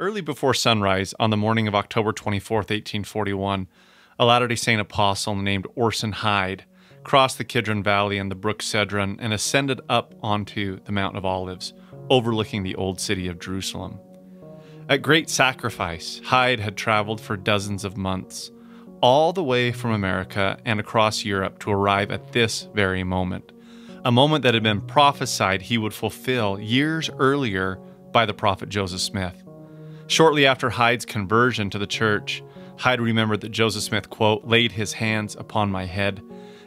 Early before sunrise on the morning of October 24, 1841, a Latter day Saint apostle named Orson Hyde crossed the Kidron Valley and the brook Cedron and ascended up onto the Mount of Olives, overlooking the old city of Jerusalem. At great sacrifice, Hyde had traveled for dozens of months, all the way from America and across Europe to arrive at this very moment, a moment that had been prophesied he would fulfill years earlier by the prophet Joseph Smith. Shortly after Hyde's conversion to the church, Hyde remembered that Joseph Smith, quote, laid his hands upon my head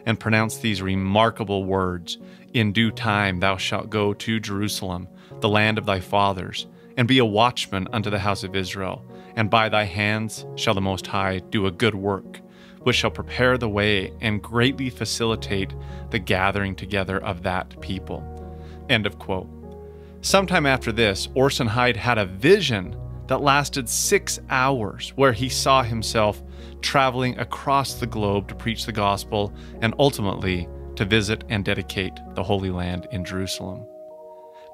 and pronounced these remarkable words In due time thou shalt go to Jerusalem, the land of thy fathers, and be a watchman unto the house of Israel, and by thy hands shall the Most High do a good work, which shall prepare the way and greatly facilitate the gathering together of that people. End of quote. Sometime after this, Orson Hyde had a vision that lasted six hours, where he saw himself traveling across the globe to preach the gospel and ultimately to visit and dedicate the Holy Land in Jerusalem.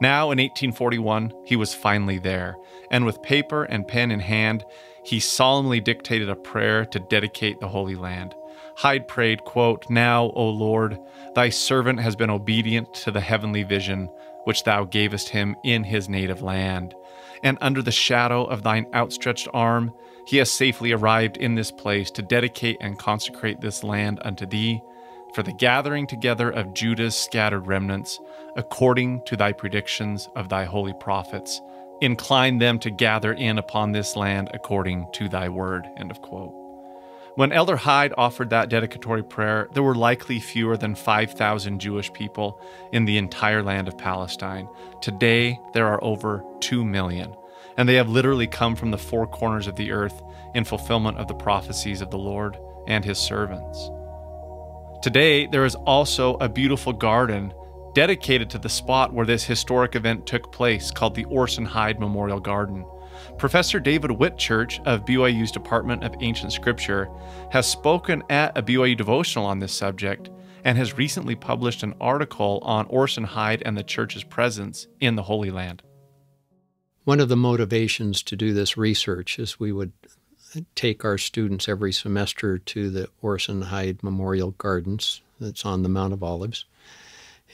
Now, in 1841, he was finally there, and with paper and pen in hand, he solemnly dictated a prayer to dedicate the Holy Land. Hyde prayed, quote, Now, O Lord, thy servant has been obedient to the heavenly vision which thou gavest him in his native land and under the shadow of thine outstretched arm, he has safely arrived in this place to dedicate and consecrate this land unto thee, for the gathering together of Judah's scattered remnants, according to thy predictions of thy holy prophets. Incline them to gather in upon this land according to thy word. End of quote. When Elder Hyde offered that dedicatory prayer, there were likely fewer than 5,000 Jewish people in the entire land of Palestine. Today, there are over 2 million, and they have literally come from the four corners of the earth in fulfillment of the prophecies of the Lord and his servants. Today, there is also a beautiful garden dedicated to the spot where this historic event took place called the Orson Hyde Memorial Garden. Professor David Whitchurch of BYU's Department of Ancient Scripture has spoken at a BYU devotional on this subject and has recently published an article on Orson Hyde and the church's presence in the Holy Land. One of the motivations to do this research is we would take our students every semester to the Orson Hyde Memorial Gardens that's on the Mount of Olives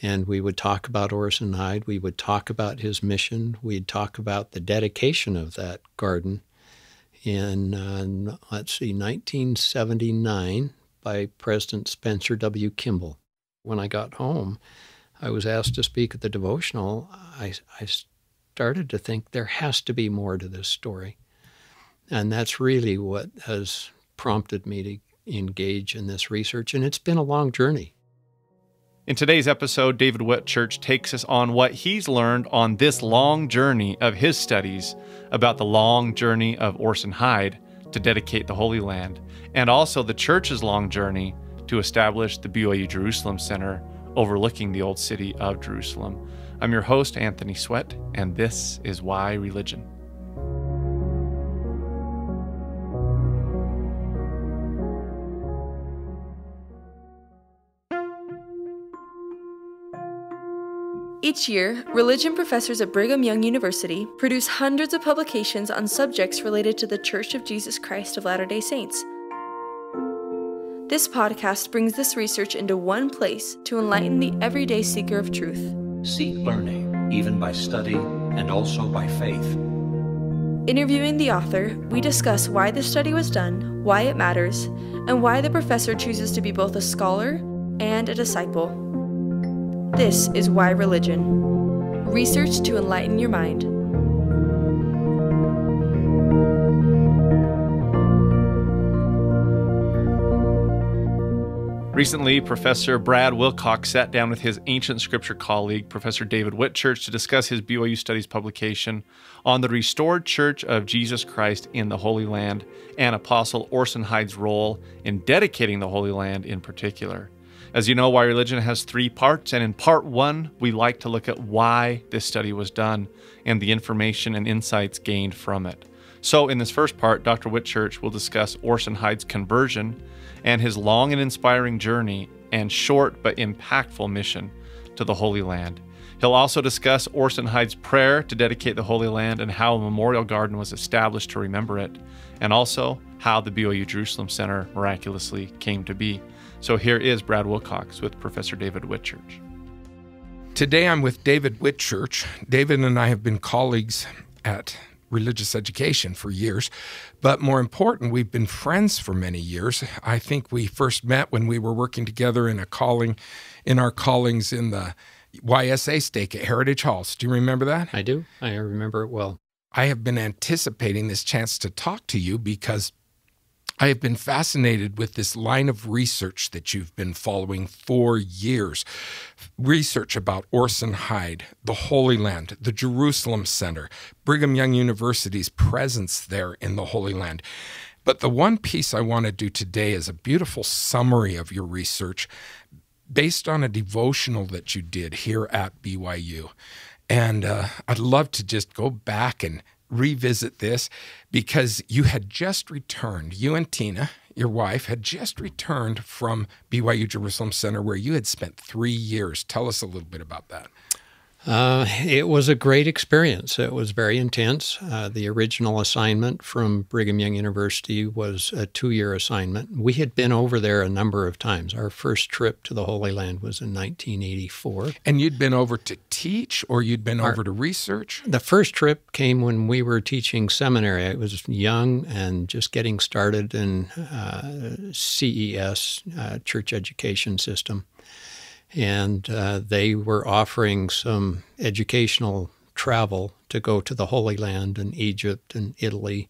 and we would talk about Orson Hyde. We would talk about his mission. We'd talk about the dedication of that garden in, uh, let's see, 1979 by President Spencer W. Kimball. When I got home, I was asked to speak at the devotional. I, I started to think there has to be more to this story. And that's really what has prompted me to engage in this research. And it's been a long journey. In today's episode, David Whitchurch takes us on what he's learned on this long journey of his studies about the long journey of Orson Hyde to dedicate the Holy Land, and also the church's long journey to establish the BYU Jerusalem Center overlooking the old city of Jerusalem. I'm your host, Anthony Sweat, and this is Y Religion. Each year, religion professors at Brigham Young University produce hundreds of publications on subjects related to the Church of Jesus Christ of Latter day Saints. This podcast brings this research into one place to enlighten the everyday seeker of truth. Seek learning, even by study and also by faith. Interviewing the author, we discuss why the study was done, why it matters, and why the professor chooses to be both a scholar and a disciple. This is Y Religion. Research to enlighten your mind. Recently, Professor Brad Wilcox sat down with his ancient scripture colleague, Professor David Whitchurch, to discuss his BYU Studies publication on the restored Church of Jesus Christ in the Holy Land and Apostle Orson Hyde's role in dedicating the Holy Land in particular. As you know, Y Religion has three parts, and in part one, we like to look at why this study was done and the information and insights gained from it. So, in this first part, Dr. Whitchurch will discuss Orson Hyde's conversion and his long and inspiring journey and short but impactful mission to the Holy Land. He'll also discuss Orson Hyde's prayer to dedicate the Holy Land and how a memorial garden was established to remember it, and also how the BYU Jerusalem Center miraculously came to be. So here is Brad Wilcox with Professor David Whitchurch. Today I'm with David Whitchurch. David and I have been colleagues at religious education for years, but more important, we've been friends for many years. I think we first met when we were working together in a calling, in our callings in the YSA stake at Heritage Halls. Do you remember that? I do. I remember it well. I have been anticipating this chance to talk to you because I have been fascinated with this line of research that you've been following for years. Research about Orson Hyde, the Holy Land, the Jerusalem Center, Brigham Young University's presence there in the Holy Land. But the one piece I want to do today is a beautiful summary of your research based on a devotional that you did here at BYU. And uh, I'd love to just go back and revisit this because you had just returned, you and Tina, your wife, had just returned from BYU Jerusalem Center where you had spent three years. Tell us a little bit about that. Uh, it was a great experience. It was very intense. Uh, the original assignment from Brigham Young University was a two year assignment. We had been over there a number of times. Our first trip to the Holy Land was in 1984. And you'd been over to teach or you'd been Our, over to research? The first trip came when we were teaching seminary. I was young and just getting started in uh, CES, uh, Church Education System and uh, they were offering some educational travel to go to the Holy Land and Egypt and Italy.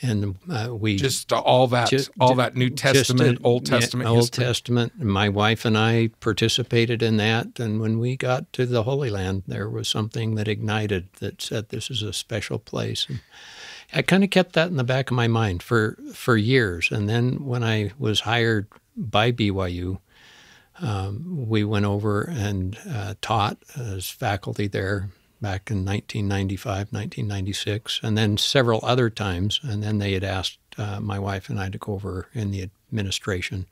And uh, we just all that, just, all that New Testament, Old Testament, yeah, Old Testament. My wife and I participated in that, and when we got to the Holy Land, there was something that ignited that said this is a special place. And I kind of kept that in the back of my mind for for years, and then when I was hired by BYU, um, we went over and uh, taught as faculty there back in 1995, 1996, and then several other times. And then they had asked uh, my wife and I to go over in the administration.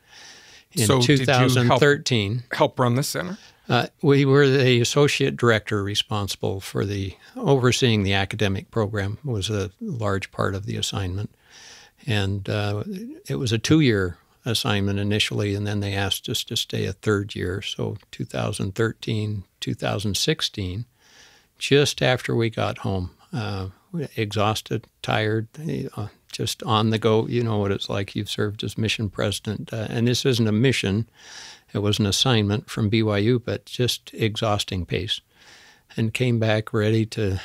In so 2013, help, help, run the center? Uh, we were the associate director responsible for the overseeing the academic program was a large part of the assignment, and uh, it was a two-year assignment initially, and then they asked us to stay a third year. So 2013, 2016, just after we got home, uh, exhausted, tired, uh, just on the go. You know what it's like. You've served as mission president, uh, and this isn't a mission; it was an assignment from BYU, but just exhausting pace. And came back ready to.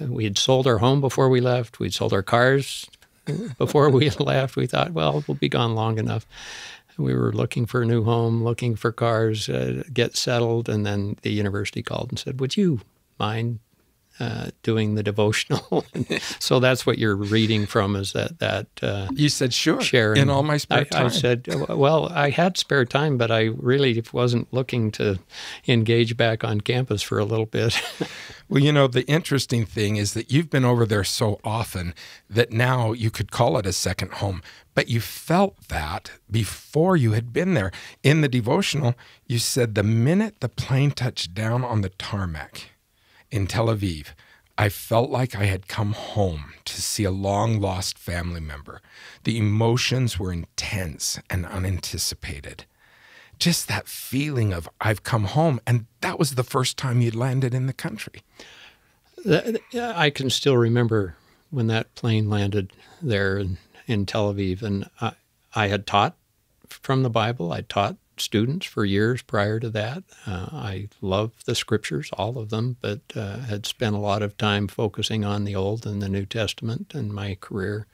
We had sold our home before we left. We'd sold our cars before we left, we thought, well, we'll be gone long enough. We were looking for a new home, looking for cars, uh, get settled, and then the university called and said, "Would you mind uh, doing the devotional. so that's what you're reading from is that that uh, you said sure sharing in all my spare I, time. I said, well, I had spare time, but I really wasn't looking to engage back on campus for a little bit. well, you know, the interesting thing is that you've been over there so often that now you could call it a second home. But you felt that before you had been there. In the devotional, you said the minute the plane touched down on the tarmac in Tel Aviv, I felt like I had come home to see a long lost family member. The emotions were intense and unanticipated. Just that feeling of I've come home, and that was the first time you'd landed in the country. I can still remember when that plane landed there in, in Tel Aviv, and I, I had taught from the Bible. I taught students for years prior to that. Uh, I love the scriptures, all of them, but uh, had spent a lot of time focusing on the Old and the New Testament in my career.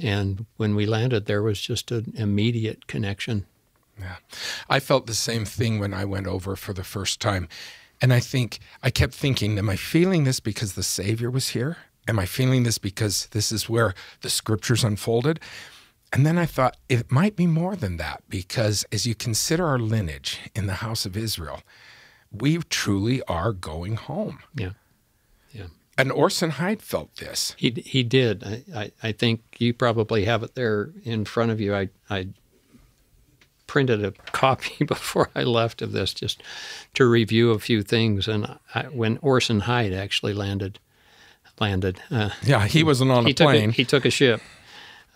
And when we landed, there was just an immediate connection. Yeah. I felt the same thing when I went over for the first time. And I think, I kept thinking, am I feeling this because the Savior was here? Am I feeling this because this is where the scriptures unfolded? And then I thought it might be more than that because as you consider our lineage in the house of Israel, we truly are going home. Yeah. Yeah. And Orson Hyde felt this. He, he did. I, I, I think you probably have it there in front of you. I, I printed a copy before I left of this just to review a few things. And I, when Orson Hyde actually landed, landed. Uh, yeah, he wasn't on he a took plane. A, he took a ship.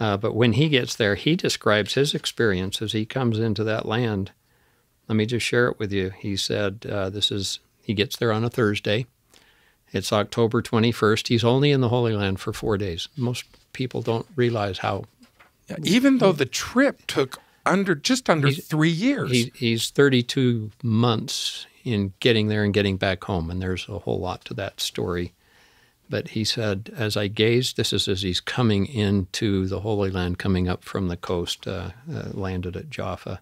Uh, but when he gets there, he describes his experience as he comes into that land. Let me just share it with you. He said, uh, "This is." He gets there on a Thursday. It's October 21st. He's only in the Holy Land for four days. Most people don't realize how. Yeah, even though the trip took under just under three years. He, he's 32 months in getting there and getting back home, and there's a whole lot to that story. But he said, as I gazed, this is as he's coming into the Holy Land, coming up from the coast, uh, uh, landed at Jaffa.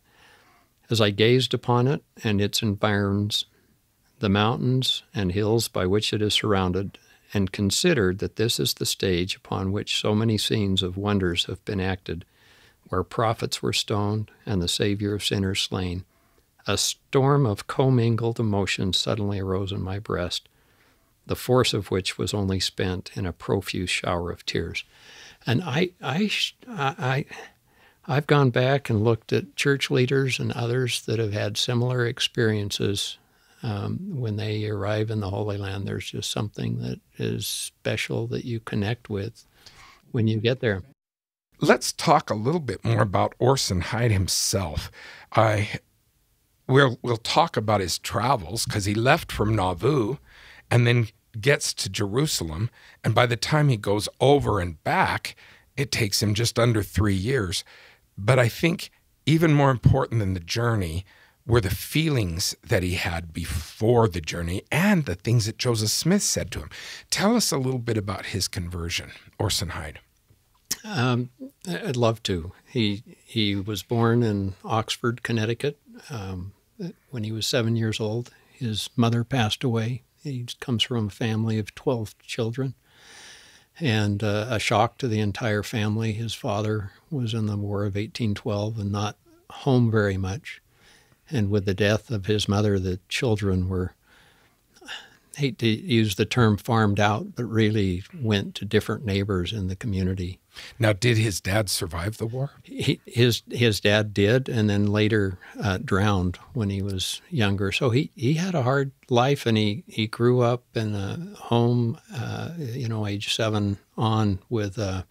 As I gazed upon it and its environs, the mountains and hills by which it is surrounded, and considered that this is the stage upon which so many scenes of wonders have been acted, where prophets were stoned and the Savior of sinners slain, a storm of commingled emotions suddenly arose in my breast, the force of which was only spent in a profuse shower of tears. And I, I, I, I've gone back and looked at church leaders and others that have had similar experiences um, when they arrive in the Holy Land. There's just something that is special that you connect with when you get there. Let's talk a little bit more about Orson Hyde himself. I we'll we'll talk about his travels because he left from Nauvoo and then gets to Jerusalem, and by the time he goes over and back, it takes him just under three years. But I think even more important than the journey were the feelings that he had before the journey and the things that Joseph Smith said to him. Tell us a little bit about his conversion, Orson Hyde. Um, I'd love to. He he was born in Oxford, Connecticut. Um, when he was seven years old, his mother passed away. He comes from a family of twelve children, and uh, a shock to the entire family. His father was in the War of 1812 and not home very much. And with the death of his mother, the children were hate to use the term farmed out, but really went to different neighbors in the community. Now, did his dad survive the war? He, his his dad did, and then later uh, drowned when he was younger. So he, he had a hard life, and he, he grew up in a home, uh, you know, age seven on, with a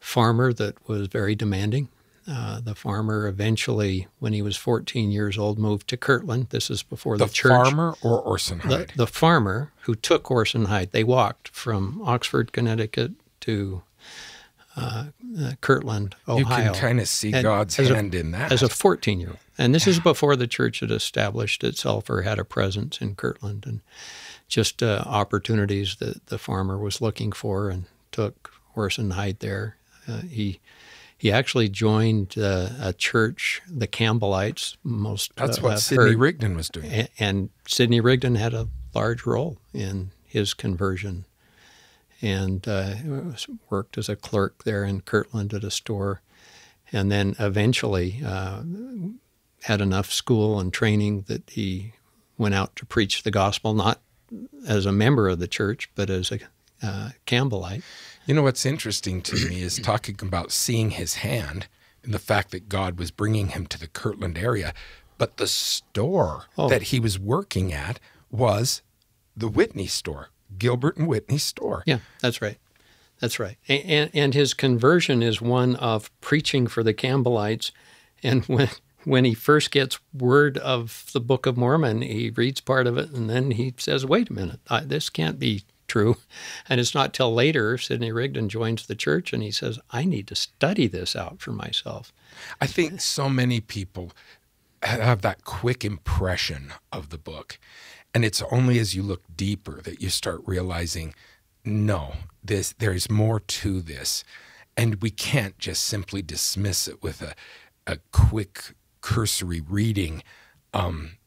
farmer that was very demanding. Uh, the farmer eventually, when he was 14 years old, moved to Kirtland. This is before the, The church. farmer or Orson The, Hyde? the farmer who took Orson Hyde, they walked from Oxford, Connecticut to uh, uh, Kirtland, you can kind of see And God's as a- hand in that. as a 14 year old. And this is before the church had established itself or had a presence in Kirtland. And just uh, opportunities that the farmer was looking for and took Orson Hyde there. Uh, he he actually joined uh, a church, the Campbellites. Most That's uh, what Sidney. Rigdon was doing. A- and Sidney Rigdon had a large role in his conversion, and uh, worked as a clerk there in Kirtland at a store, and then eventually uh, had enough school and training that he went out to preach the gospel, not as a member of the church, but as a uh, Campbellite. You know what's interesting to me is talking about seeing his hand and the fact that God was bringing him to the Kirtland area, but the store Oh. that he was working at was the Whitney store, Gilbert and Whitney store. Yeah, that's right. That's right. And, and his conversion is one of preaching for the Campbellites. And when, when he first gets word of the Book of Mormon, he reads part of it and then he says, wait a minute, I, this can't be true. And it's not till later Sidney Rigdon joins the church and he says, I need to study this out for myself. I think so many people have that quick impression of the book. And it's only as you look deeper that you start realizing, no, this there's more to this. And we can't just simply dismiss it with a, a quick cursory reading um,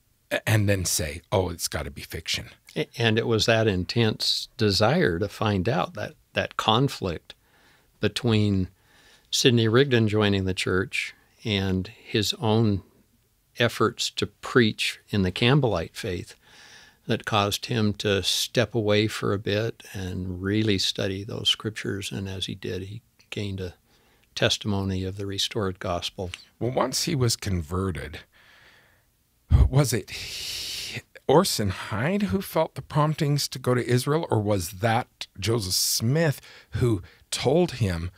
and then say, oh, it's got to be fiction. And it was that intense desire to find out that, that conflict between Sidney Rigdon joining the church and his own efforts to preach in the Campbellite faith that caused him to step away for a bit and really study those scriptures. And as he did, he gained a testimony of the restored gospel. Well, once he was converted, was it Orson Hyde who felt the promptings to go to Israel, or was that Joseph Smith who told him,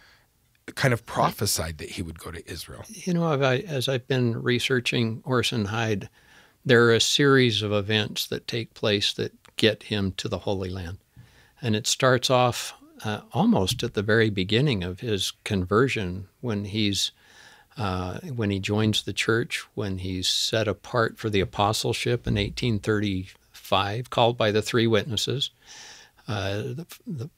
kind of prophesied that he would go to Israel? You know, as I've been researching Orson Hyde, there are a series of events that take place that get him to the Holy Land. And it starts off uh, almost at the very beginning of his conversion when he's uh, when he joins the church, when he's set apart for the apostleship in 1835, called by the three witnesses, uh, the, the,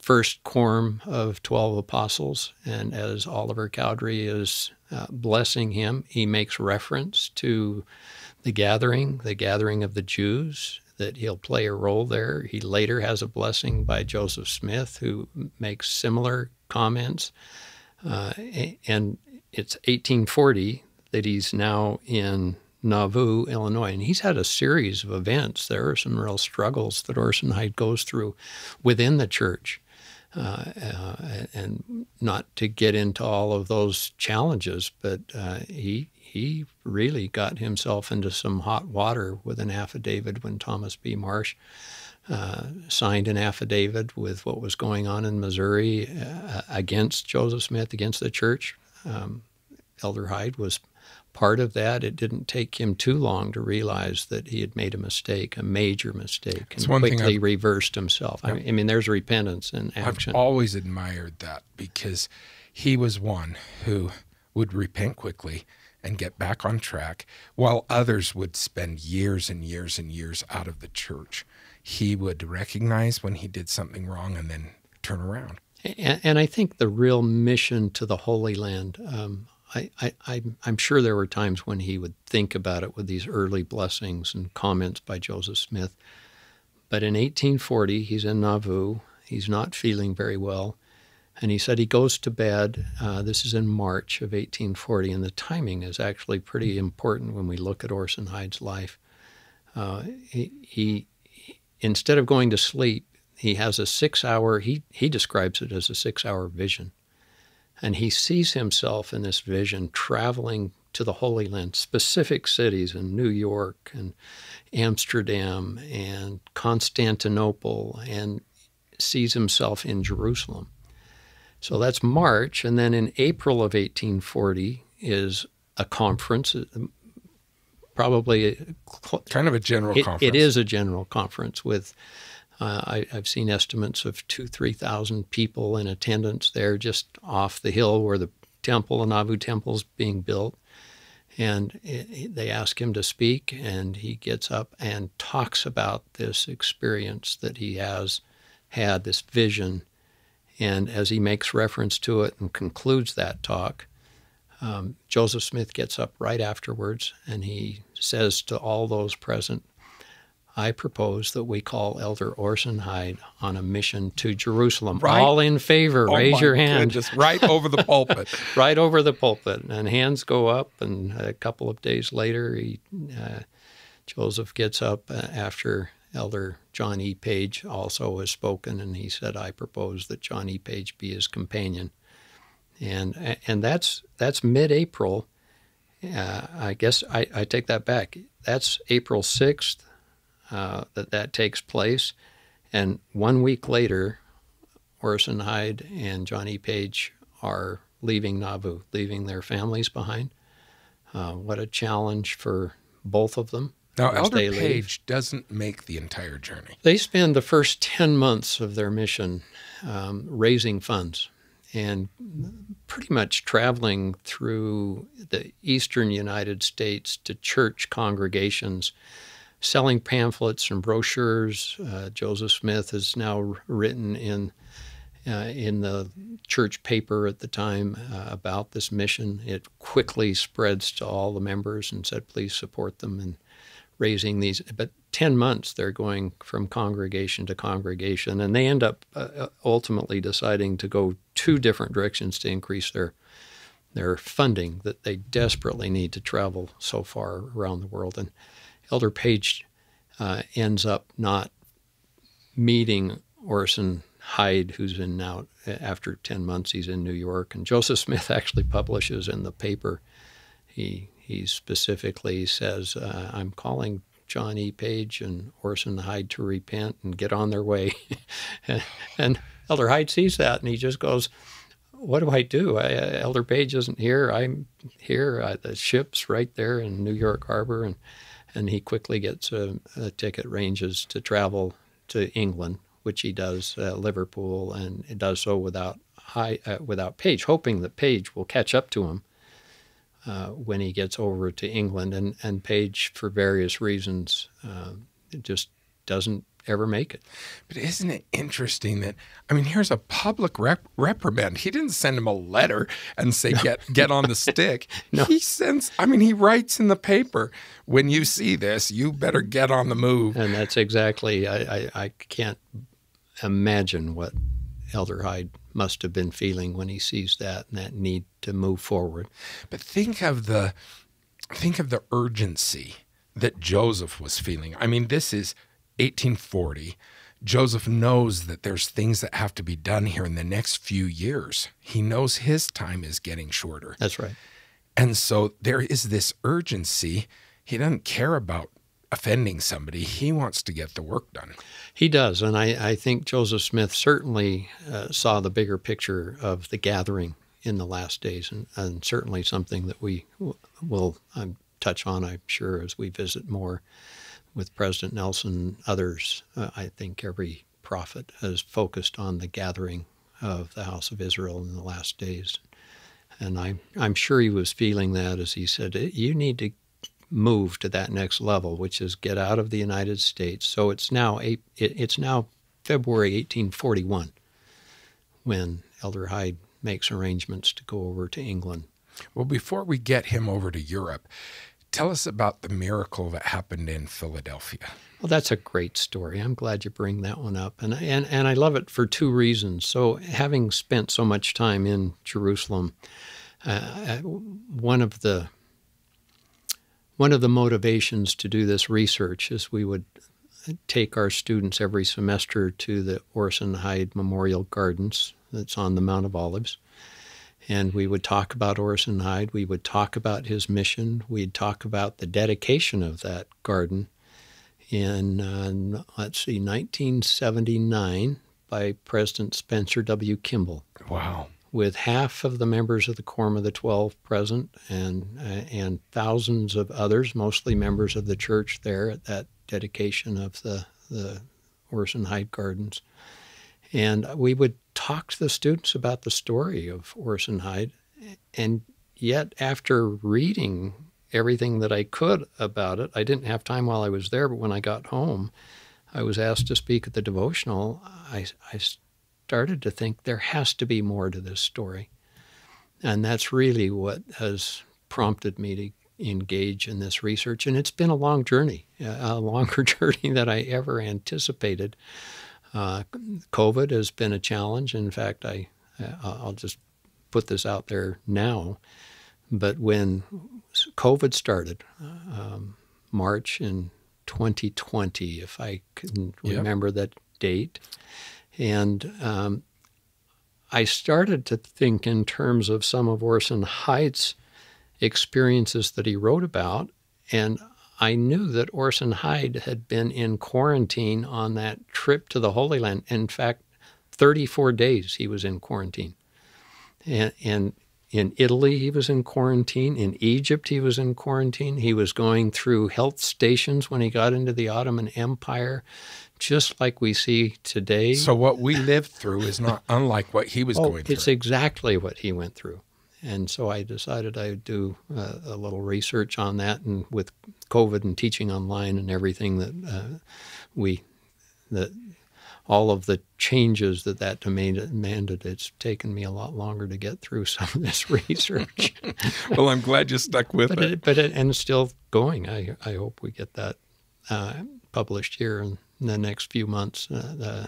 first quorum of 12 apostles. And as Oliver Cowdery is uh, blessing him, he makes reference to the gathering, the gathering of the Jews, that he'll play a role there. He later has a blessing by Joseph Smith, who makes similar comments. Uh, and it's 1840 that he's now in Nauvoo, Illinois, and he's had a series of events. There are some real struggles that Orson Hyde goes through within the church. Uh, uh, and not to get into all of those challenges, but uh, he he really got himself into some hot water with an affidavit when Thomas B. Marsh uh, signed an affidavit with what was going on in Missouri uh, against Joseph Smith, against the church. Um, Elder Hyde was part of that. It didn't take him too long to realize that he had made a mistake, a major mistake, and quickly reversed himself. I, mean, I mean, there's repentance and action. I've always admired that because he was one who would repent quickly and get back on track, while others would spend years and years and years out of the church. He would recognize when he did something wrong and then turn around. And, and I think the real mission to the Holy Land, um, I, I, I'm sure there were times when he would think about it with these early blessings and comments by Joseph Smith. But in 1840, he's in Nauvoo. He's not feeling very well. And he said he goes to bed. Uh, this is in March of 1840, and the timing is actually pretty important when we look at Orson Hyde's life. Uh, he, he, instead of going to sleep, he has a six-hour. He he describes it as a six-hour vision, and he sees himself in this vision traveling to the Holy Land, specific cities in New York and Amsterdam and Constantinople, and sees himself in Jerusalem. So that's March. And then in April of 1840 is a conference, uh, probably kind of a general it, conference. It is a general conference with. Uh, I, have seen estimates of two, three thousand people in attendance there, just off the hill where the temple, the Nauvoo temple, is being built. And it, they ask him to speak, and he gets up and talks about this experience that he has had, this vision and as he makes reference to it and concludes that talk, um, Joseph Smith gets up right afterwards and he says to all those present, I propose that we call Elder Orson Hyde on a mission to Jerusalem. Right. All in favor, oh raise your hand. Just right over the pulpit. right over the pulpit. And hands go up. And a couple of days later, he, uh, Joseph gets up uh, after Elder John E. Page also has spoken, and he said, "I propose that John E. Page be his companion," and and that's that's mid-April. Uh, I guess I, I, take that back. That's April sixth uh, that that takes place, and one week later, Orson Hyde and John E. Page are leaving Nauvoo, leaving their families behind. Uh, what a challenge for both of them. Now, Elder Page leave. doesn't make the entire journey. They spend the first 10 months of their mission um, raising funds and pretty much traveling through the eastern United States to church congregations, selling pamphlets and brochures. Uh, Joseph Smith has now written in uh, in the church paper at the time uh, about this mission. It quickly spreads to all the members and said, please support them. And raising these, but 10 months they're going from congregation to congregation, and they end up uh, uh, ultimately deciding to go two different directions to increase their their funding that they desperately need to travel so far around the world. And Elder Page uh, ends up not meeting Orson Hyde, who's in now after 10 months, he's in New York. And Joseph Smith actually publishes in the paper. He he specifically says, uh, "I'm calling John E. Page and Orson Hyde to repent and get on their way." and, Elder Hyde sees that and he just goes, "What do I do? I, Elder Page isn't here. I'm here. Uh, the ship's right there in New York Harbor." And and he quickly gets a, a ticket, ranges to travel to England which he does at Liverpool, and it does so without high, uh, without Page, hoping that Page will catch up to him uh, when he gets over to England. And, and Page, for various reasons, uh, just doesn't ever make it. But isn't it interesting that I mean, here's a public rep- reprimand. He didn't send him a letter and say no. get get on the stick. no. He sends. I mean, he writes in the paper, "When you see this, you better get on the move." And that's exactly. I I, I can't imagine what Elder Hyde must have been feeling when he sees that and that need to move forward. But think of the think of the urgency that Joseph was feeling. I mean, this is 1840. Joseph knows that there's things that have to be done here in the next few years. He knows his time is getting shorter. That's right. And so there is this urgency. He doesn't care about offending somebody. He wants to get the work done. He does. And I, I think Joseph Smith certainly uh, saw the bigger picture of the gathering in the last days, and, and certainly something that we will um, touch on, I'm sure, as we visit more with President Nelson, others. Uh, I think every prophet has focused on the gathering of the house of Israel in the last days. And I, I'm sure he was feeling that as he said, You need to move to that next level, which is get out of the United States. So it's now it's now February 1841 when Elder Hyde makes arrangements to go over to England. Well, before we get him over to Europe, tell us about the miracle that happened in Philadelphia. Well, that's a great story. I'm glad you bring that one up, and and and I love it for two reasons. So, having spent so much time in Jerusalem, uh, one of the one of the motivations to do this research is we would take our students every semester to the Orson Hyde Memorial Gardens that's on the Mount of Olives. And we would talk about Orson Hyde. We would talk about his mission. We'd talk about the dedication of that garden in, uh, let's see, 1979 by President Spencer W. Kimball. Wow with half of the members of the Quorum of the Twelve present and, uh, and thousands of others, mostly members of the church there at that dedication of the, the Orson Hyde Gardens. And we would talk to the students about the story of Orson Hyde. And yet, after reading everything that I could about it, I didn't have time while I was there, but when I got home, I was asked to speak at the devotional. I, I started to think there has to be more to this story. And that's really what has prompted me to engage in this research. And it's been a long journey, a longer journey than I ever anticipated. Uh, COVID has been a challenge. In fact, I, I'll just put this out there now. But when COVID started, um, March in 2020, if I can remember yep. that date, and um, I started to think in terms of some of Orson Hyde's experiences that he wrote about. And I knew that Orson Hyde had been in quarantine on that trip to the Holy Land. In fact, 34 days he was in quarantine. And, and in Italy, he was in quarantine. In Egypt, he was in quarantine. He was going through health stations when he got into the Ottoman Empire just like we see today. So what we lived through is not unlike what he was oh, going through. It's exactly what he went through. And so I decided I would do uh, a little research on that, and with COVID and teaching online and everything that uh, we that all of the changes that that demanded, it's taken me a lot longer to get through some of this research. well, I'm glad you stuck with but it. it. But it, and it's still going. I I hope we get that uh, published here in the next few months. Uh,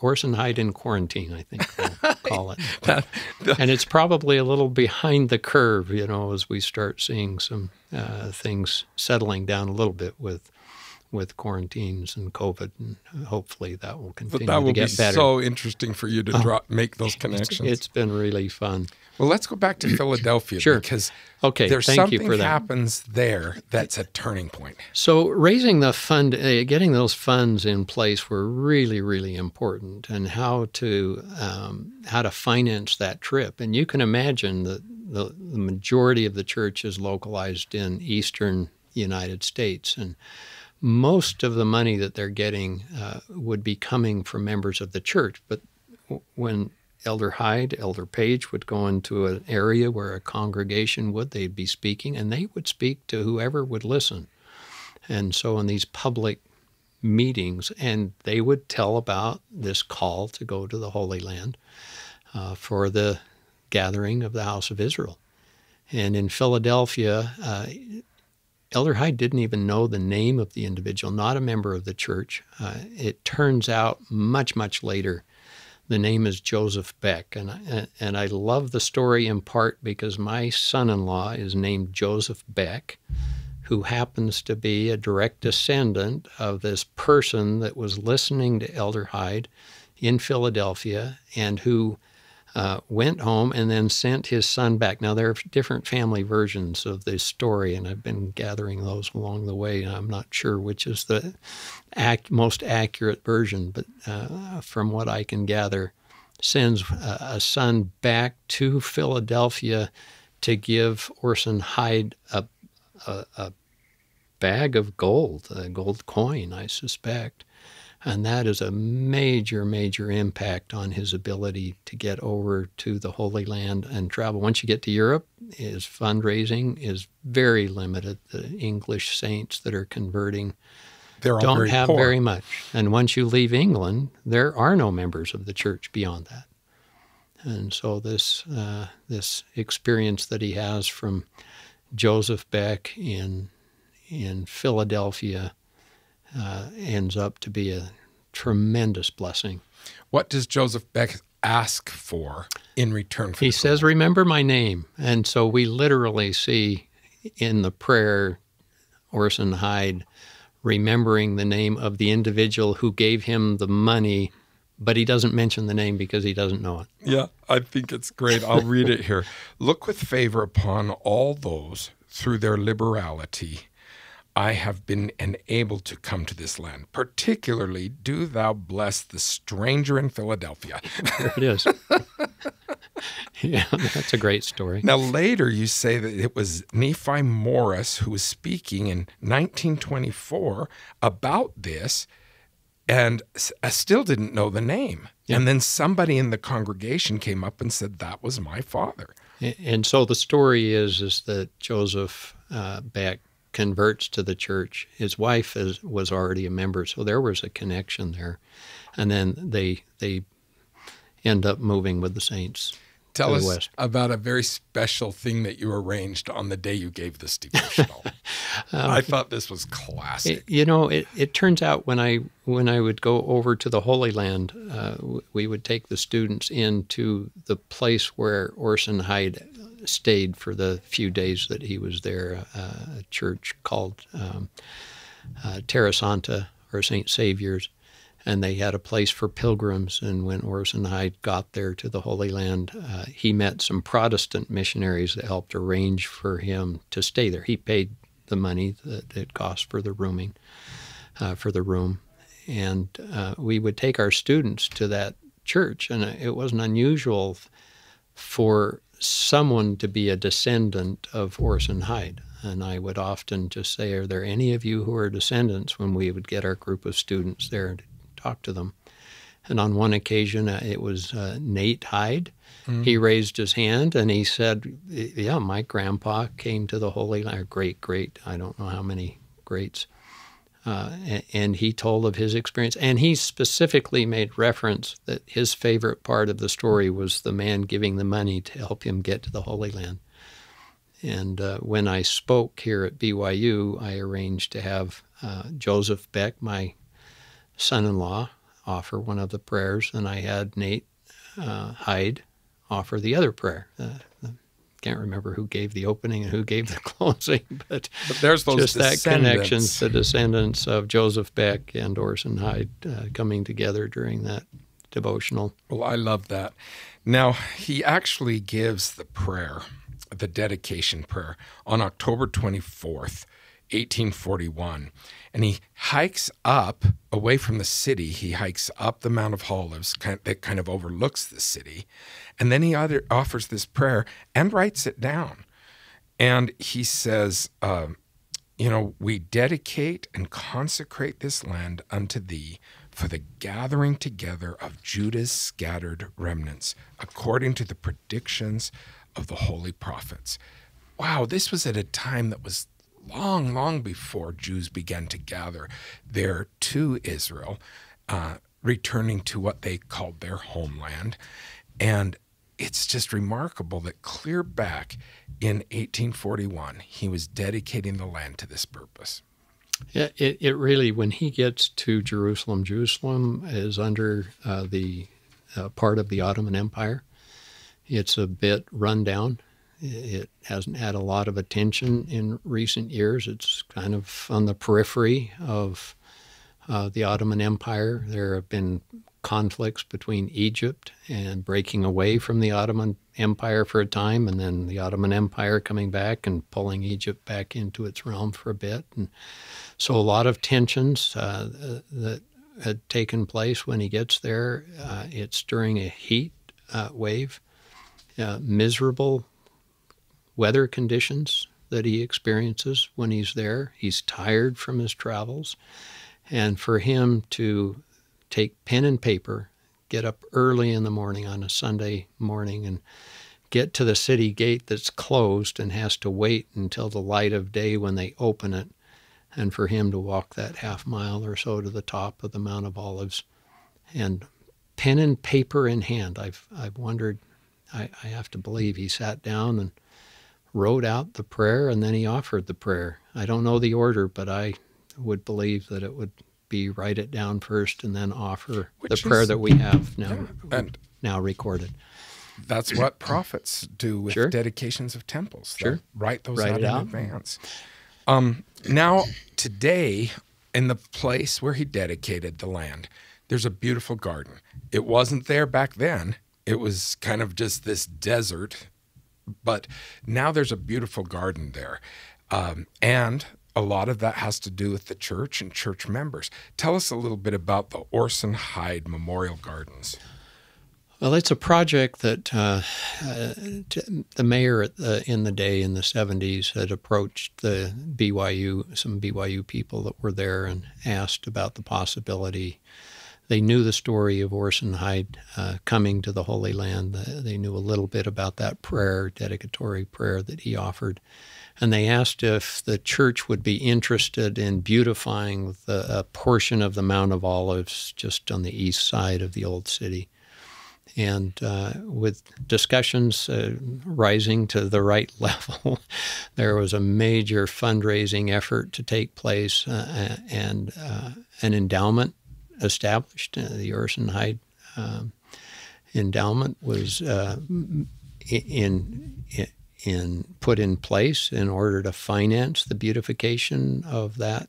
Orson Hyde in quarantine, I think we'll call it. and it's probably a little behind the curve, you know, as we start seeing some uh, things settling down a little bit with with quarantines and COVID, and hopefully that will continue But that will to get be better. so interesting for you to draw, make those connections. it's been really fun. well, let's go back to Philadelphia Sure. because Okay, there's thank you something for that. happens there that's a turning point. So raising the fund, uh, getting those funds in place were really, really important, and how to um, how to finance that trip. And you can imagine that the, the majority of the church is localized in eastern United States, and most of the money that they're getting uh, would be coming from members of the church. But when Elder Hyde, Elder Page would go into an area where a congregation would, they'd be speaking, and they would speak to whoever would listen. And so in these public meetings, and they would tell about this call to go to the Holy Land uh, for the gathering of the house of Israel. And in Philadelphia, uh, Elder Hyde didn't even know the name of the individual, not a member of the church. Uh, it turns out much, much later, the name is Joseph Beck. And I, and I love the story in part because my son in law is named Joseph Beck, who happens to be a direct descendant of this person that was listening to Elder Hyde in Philadelphia and who uh, went home and then sent his son back. Now, there are different family versions of this story, and I've been gathering those along the way, and I'm not sure which is the most accurate version, but uh, from what I can gather, sends a, a son back to Philadelphia to give Orson Hyde a, a, a bag of gold, a gold coin, I suspect. And that is a major, major impact on his ability to get over to the Holy Land and travel. Once you get to Europe, his fundraising is very limited. The English saints that are converting don't very have poor. very much. And once you leave England, there are no members of the church beyond that. And so this uh, this experience that he has from Joseph Beck in in Philadelphia uh, ends up to be a tremendous blessing. What does Joseph Beck ask for in return for He says, "Remember my name," and so we literally see in the prayer Orson Hyde remembering the name of the individual who gave him the money, but he doesn't mention the name because he doesn't know it. Yeah, I think it's great. I'll read it here. Look with favor upon all those through their liberality. I have been enabled to come to this land. Particularly, do thou bless the stranger in Philadelphia. There it is. yeah, that's a great story. Now, later you say that it was Nephi Morris who was speaking in 1924 about this and I still didn't know the name. And then somebody in the congregation came up and said, That was my father. And so the story is is that Joseph uh, Beck converts to the church. His wife is, was already a member, so there was a connection there. And then they they end up moving with the saints. Tell us west. about a very special thing that you arranged on the day you gave this devotional. I thought this was classic. It, you know, it, it turns out when I when I would go over to the Holy Land, uh, we would take the students into the place where Orson Hyde stayed for the few days that he was there. Uh, a church called um, uh, Terra Santa or Saint Saviour's, and they had a place for pilgrims. And when Orson Hyde got there to the Holy Land, uh, he met some Protestant missionaries that helped arrange for him to stay there. He paid the money that it cost for the rooming, uh, for the room, and uh, we would take our students to that church, and it wasn't unusual for someone to be a descendant of Orson Hyde. And I would often just say, Are there any of you who are descendants? when we would get our group of students there to talk to them. And on one occasion, uh, it was uh, Nate Hyde. He raised his hand and he said, Yeah, my grandpa came to the Holy Land, great, great, I don't know how many greats. Uh, and he told of his experience. And he specifically made reference that his favorite part of the story was the man giving the money to help him get to the Holy Land. And uh, when I spoke here at BYU, I arranged to have uh, Joseph Beck, my son in law, offer one of the prayers, and I had Nate uh, Hyde offer the other prayer, uh, can't remember who gave the opening and who gave the closing, but, But there's those just that connection, the descendants of Joseph Beck and Orson Hyde uh, coming together during that devotional. Well, I love that. Now, he actually gives the prayer, the dedication prayer, on October 24th, 1841. And he hikes up away from the city. He hikes up the Mount of Olives kind that kind of overlooks the city. And then he other, offers this prayer and writes it down. And he says, um, you know, we dedicate and consecrate this land unto thee for the gathering together of Judah's scattered remnants, according to the predictions of the holy prophets. Wow, this was at a time that was long, long before Jews began to gather there to Israel, uh, returning to what they called their homeland. And it's just remarkable that clear back in 1841, he was dedicating the land to this purpose. Yeah, it, it really, when he gets to Jerusalem, Jerusalem is under uh, the uh, part of the Ottoman Empire. It's a bit run down. It hasn't had a lot of attention in recent years. It's kind of on the periphery of uh, the Ottoman Empire. There have been conflicts between Egypt and breaking away from the Ottoman Empire for a time, and then the Ottoman Empire coming back and pulling Egypt back into its realm for a bit. And so a lot of tensions uh, that had taken place when he gets there. Uh, it's during a heat uh, wave, uh, miserable weather conditions that he experiences when he's there. He's tired from his travels. And for him to take pen and paper, get up early in the morning on a Sunday morning and get to the city gate that's closed and has to wait until the light of day when they open it, and for him to walk that half mile or so to the top of the Mount of Olives, and pen and paper in hand. I've I've wondered. I, I have to believe he sat down and wrote out the prayer, and then he offered the prayer. I don't know the order, but I would believe that it would be write it down first and then offer Which the prayer that we have now And now recorded. that's what prophets do with Sure. dedications of temples. They'll Sure. Write those Write out in out. advance. Um, now, today, in the place where he dedicated the land, there's a beautiful garden. It wasn't there back then. It was kind of just this desert, but now there's a beautiful garden there. Um, and a lot of that has to do with the church and church members. Tell us a little bit about the Orson Hyde Memorial Gardens. Well, it's a project that uh, uh, the mayor the, in the day in the 70s had approached the BYU, some BYU people that were there, and asked about the possibility. They knew the story of Orson Hyde uh, coming to the Holy Land. They knew a little bit about that prayer, dedicatory prayer that he offered. And they asked if the church would be interested in beautifying the, a portion of the Mount of Olives just on the east side of the old city and uh, with discussions uh, rising to the right level, there was a major fundraising effort to take place uh, and uh, an endowment established. Uh, the Orson Hyde um, endowment was uh, in, in in put in place in order to finance the beautification of that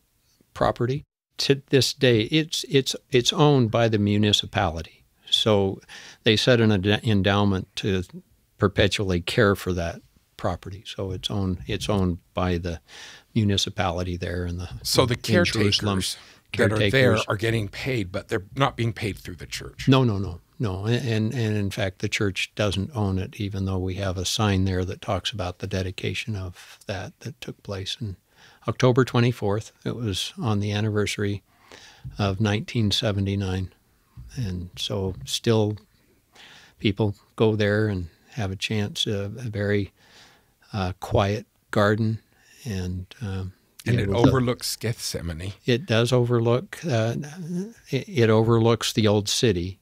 property. To this day, it's it's it's owned by the municipality. So they set an endowment to perpetually care for that property. So it's owned it's owned by the municipality there and the So the Jerusalem. Caretakers that are there are getting paid, but they're not being paid through the church. No, no, no, no. And, and in fact, the church doesn't own it, even though we have a sign there that talks about the dedication of that that took place in October 24th. It was on the anniversary of 1979. And so still people go there and have a chance, uh, a very uh, quiet garden. And, um, And yeah, it with the- overlooks Gethsemane. it does overlook uh, it, it overlooks the old city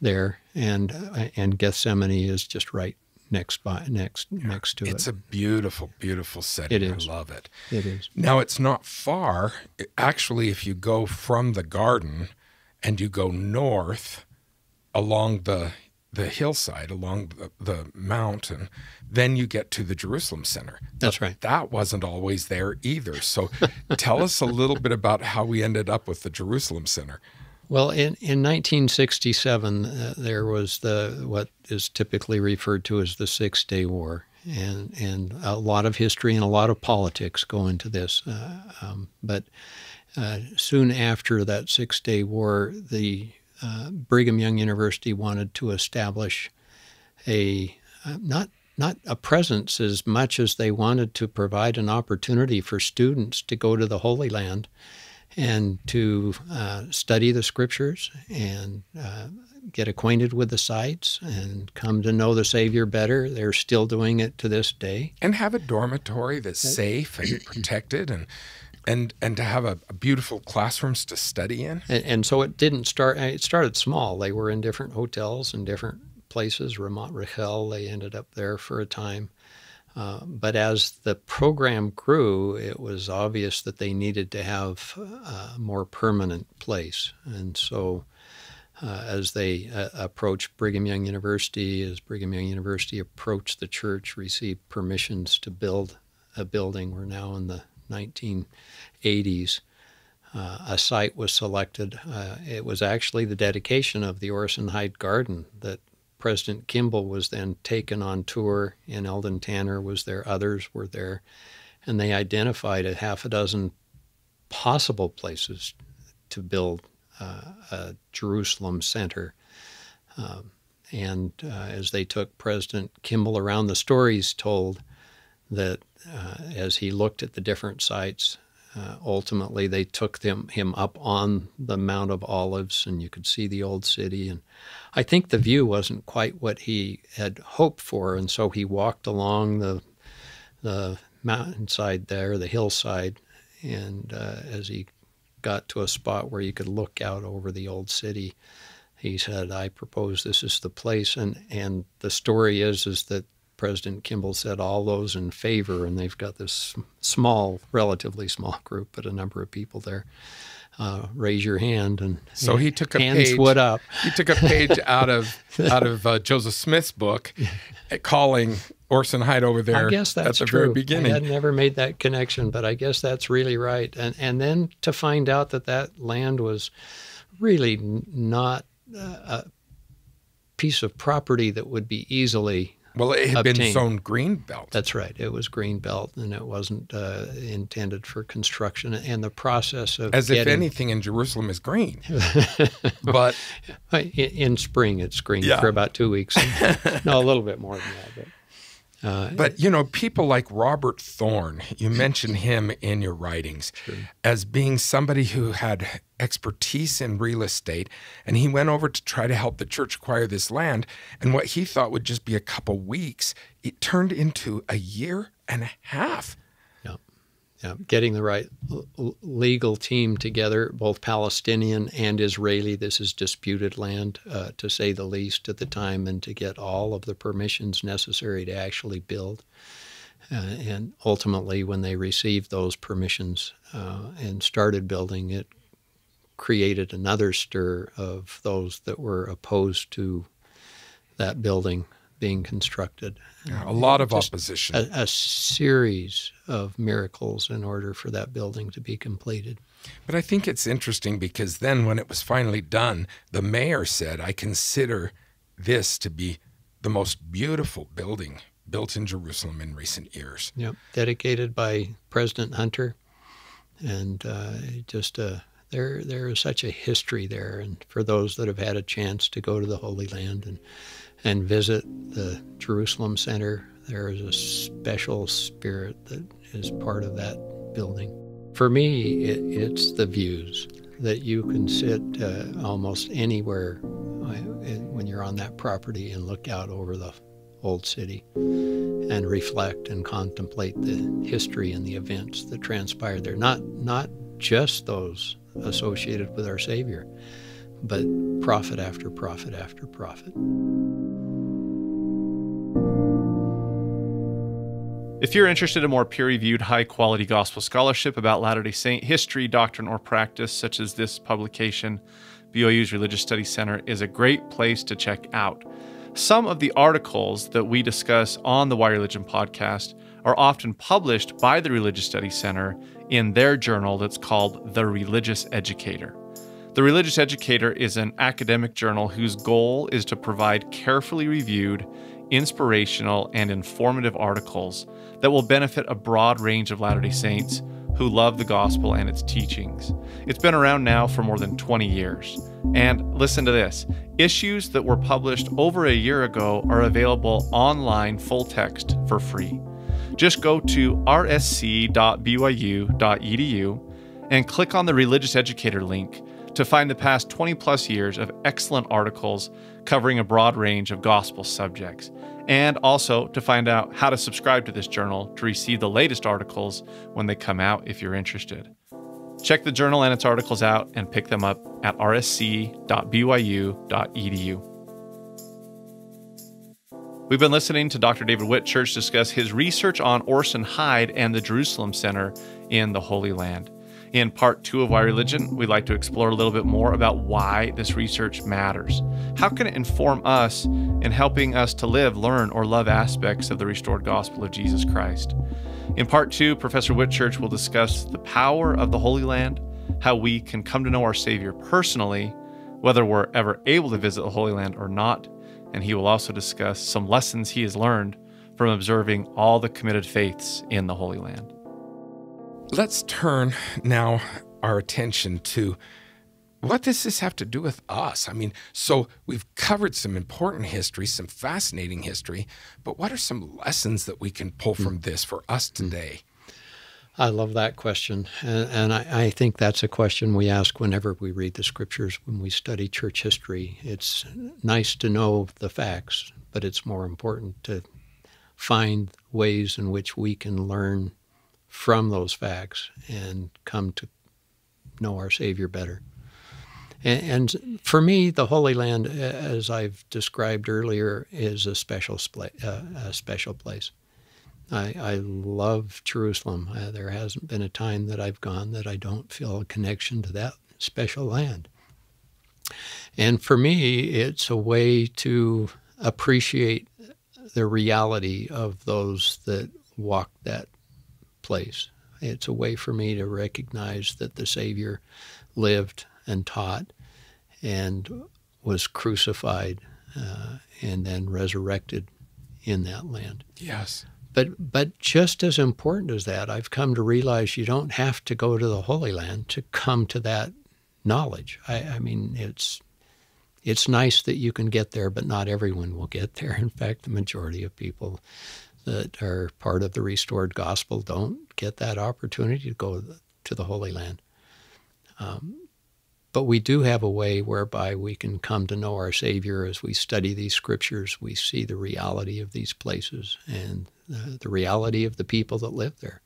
there and uh, and Gethsemane is just right next by next next to It's it It's a beautiful, beautiful setting. It is. I love it. it is Now it's not far. Actually, if you go from the garden and you go north along the the hillside along the, the mountain, then you get to the Jerusalem Center. That's right. That wasn't always there either. So tell us a little bit about how we ended up with the Jerusalem Center. Well, in, in 1967, uh, there was the what is typically referred to as the Six Day War, and and a lot of history and a lot of politics go into this. Uh, um, but uh, soon after that Six Day War, the uh, Brigham Young University wanted to establish a uh, not not a presence as much as they wanted to provide an opportunity for students to go to the Holy Land and to uh, study the scriptures and uh, get acquainted with the sites and come to know the Savior better. They're still doing it to this day. And have a dormitory that's safe and protected and and and to have a, a beautiful classrooms to study in. And, and, so it didn't start. It started small. They were in different hotels and different places. Ramat Rachel, they ended up there for a time. Uh, but as the program grew, it was obvious that they needed to have a more permanent place. And so, uh, as they uh, approached Brigham Young University, as Brigham Young University approached the church, received permissions to build a building. We're now in the 1980s. Uh, a site was selected. Uh, it was actually the dedication of the Orson Hyde Garden that President Kimball was then taken on tour, and Eldon Tanner was there. Others were there, and they identified a half a dozen possible places to build uh, a Jerusalem center. Um, and uh, as they took President Kimball around, the stories told that uh, as he looked at the different sites, uh, ultimately they took them, him up on the Mount of Olives, and you could see the old city. And I think the view wasn't quite what he had hoped for, and so he walked along the the mountainside there, the hillside, and uh, as he got to a spot where you could look out over the old city, he said, "I propose this is the place." And and the story is is that President Kimball said all those in favor, and they've got this small, relatively small group, but a number of people there. Uh, raise your hand and so he took a hands page, would up. He took a page out of out of uh, Joseph Smith's book, calling Orson Hyde over there. I guess that's at the true. very beginning. I had never made that connection, but I guess that's really right. And and then to find out that that land was really not a piece of property that would be easily well, it had obtained. been zoned green belt. That's right. It was green belt, and it wasn't uh, intended for construction. And the process of as getting, if anything in Jerusalem is green, but in, in, spring it's green Yeah. for about two weeks. no, a little bit more than that. But, uh, but you know people like Robert Thorne. You mention him in your writings as being somebody who had expertise in real estate, and he went over to try to help the church acquire this land. And what he thought would just be a couple weeks, it turned into a year and a half. Yeah, yeah, getting the right l- legal team together, both Palestinian and Israeli. This is disputed land, uh, to say the least, at the time, and to get all of the permissions necessary to actually build. Uh, and ultimately, when they received those permissions uh, and started building, it created another stir of those that were opposed to that building being constructed. A lot of opposition. A, a series of miracles in order for that building to be completed. But I think it's interesting because then when it was finally done, the mayor said, I consider this to be the most beautiful building built in Jerusalem in recent years. Yep, dedicated by President Hunter, and uh, just a there there is such a history there, and for those that have had a chance to go to the Holy Land and and visit the Jerusalem Center, there is a special spirit that is part of that building. For me, it, it's the views that you can sit uh, almost anywhere uh, when you're on that property and look out over the old city and reflect and contemplate the history and the events that transpired there. Not not just those associated with our Savior, but prophet after prophet after prophet. If you're interested in more peer reviewed, high quality gospel scholarship about Latter day Saint history, doctrine, or practice, such as this publication, BYU's Religious Studies Center is a great place to check out. Some of the articles that we discuss on the Y Religion podcast are often published by the Religious Studies Center in their journal that's called The Religious Educator. The Religious Educator is an academic journal whose goal is to provide carefully reviewed, inspirational, and informative articles that will benefit a broad range of Latter day Saints who love the gospel and its teachings. It's been around now for more than 20 years. And listen to this issues that were published over a year ago are available online full text for free. Just go to rsc.byu.edu and click on the Religious Educator link to find the past 20 plus years of excellent articles covering a broad range of gospel subjects, and also to find out how to subscribe to this journal to receive the latest articles when they come out if you're interested. Check the journal and its articles out and pick them up at rsc.byu.edu. We've been listening to Dr. David Whitchurch discuss his research on Orson Hyde and the Jerusalem Center in the Holy Land. In part two of Y Religion, we'd like to explore a little bit more about why this research matters. How can it inform us in helping us to live, learn, or love aspects of the restored gospel of Jesus Christ? In part two, Professor Whitchurch will discuss the power of the Holy Land, how we can come to know our Savior personally, whether we're ever able to visit the Holy Land or not, and he will also discuss some lessons he has learned from observing all the committed faiths in the Holy Land. Let's turn now our attention to what does this have to do with us? I mean, so we've covered some important history, some fascinating history, but what are some lessons that we can pull hmm. from this for us hmm. today? I love that question. And, and I, I, think that's a question we ask whenever we read the scriptures, when we study church history. It's nice to know the facts, but it's more important to find ways in which we can learn from those facts and come to know our Savior better. And, and for me, the Holy Land, as I've described earlier, is a special, uh, a special place. I, I love Jerusalem. Uh, there hasn't been a time that I've gone that I don't feel a connection to that special land. And for me, it's a way to appreciate the reality of those that walk that place. It's a way for me to recognize that the Savior lived and taught and was crucified uh, and then resurrected in that land. Yes. But but just as important as that, I've come to realize you don't have to go to the Holy Land to come to that knowledge. I, I mean, it's it's nice that you can get there, but not everyone will get there. In fact, the majority of people that are part of the restored gospel don't get that opportunity to go to the Holy Land. Um, but we do have a way whereby we can come to know our Savior as we study these scriptures. We see the reality of these places and the, the reality of the people that live there.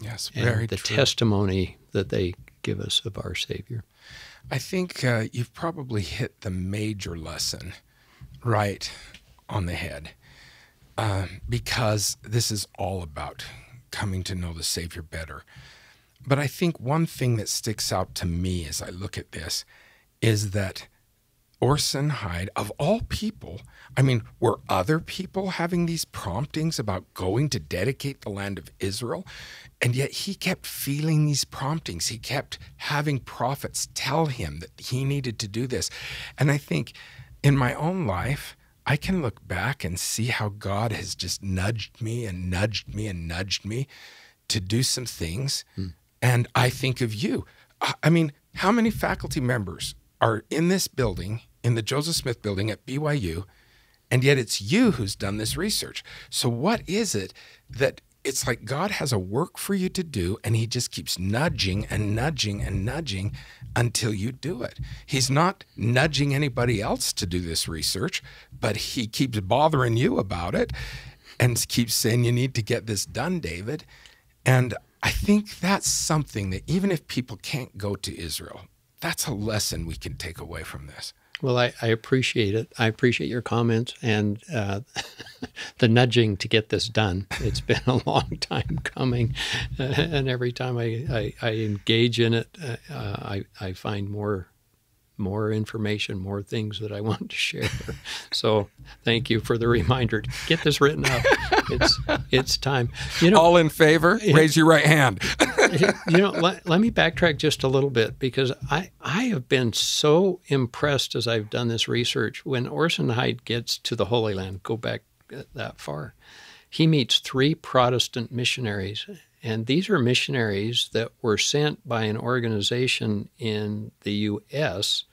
Yes, very and the true. testimony that they give us of our Savior. I think uh, you've probably hit the major lesson right on the head uh, because this is all about coming to know the Savior better. But I think one thing that sticks out to me as I look at this is that Orson Hyde, of all people, I mean, were other people having these promptings about going to dedicate the land of Israel? And yet he kept feeling these promptings. He kept having prophets tell him that he needed to do this. And I think in my own life, I can look back and see how God has just nudged me and nudged me and nudged me to do some things. Hmm. And I think of you. I mean, how many faculty members are in this building, in the Joseph Smith building at BYU, and yet it's you who's done this research? So, what is it that it's like God has a work for you to do, and He just keeps nudging and nudging and nudging until you do it. He's not nudging anybody else to do this research, but He keeps bothering you about it and keeps saying, You need to get this done, David. And I think that's something that even if people can't go to Israel, that's a lesson we can take away from this. Well, I, I, appreciate it. I appreciate your comments and uh, the nudging to get this done. It's been a long time coming, and every time I, I, I, engage in it, uh, I, I find more more information, more things that I want to share. so thank you for the reminder get this written up. It's it's time. You know, all in favor, raise your right hand. you know, let, let me backtrack just a little bit because I I have been so impressed as I've done this research. When Orson Hyde gets to the Holy Land, go back uh, that far, he meets three Protestant missionaries and these are missionaries that were sent by an organization in the U.S.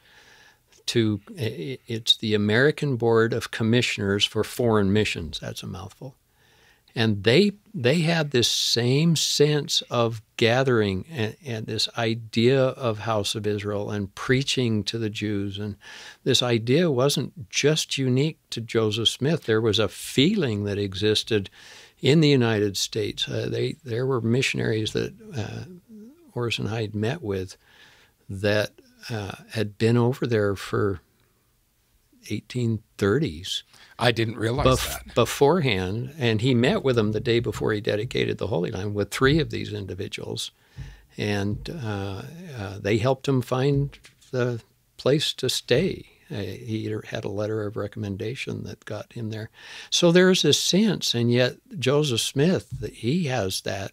to, it's the American Board of Commissioners for Foreign Missions. That's a mouthful. And they they had this same sense of gathering and, and, this idea of house of israel and preaching to the jews. And this idea wasn't just unique to joseph smith. There was a feeling that existed in the united states. Uh, they there were missionaries that uh, orson hyde met with that uh, had been over there for 1830s I didn't realize bef- that beforehand, and he met with them the day before he dedicated the Holy Land with three of these individuals, and uh, uh, they helped him find the place to stay. Uh, he had a letter of recommendation that got him there. So there's this sense, and yet Joseph Smith, he has that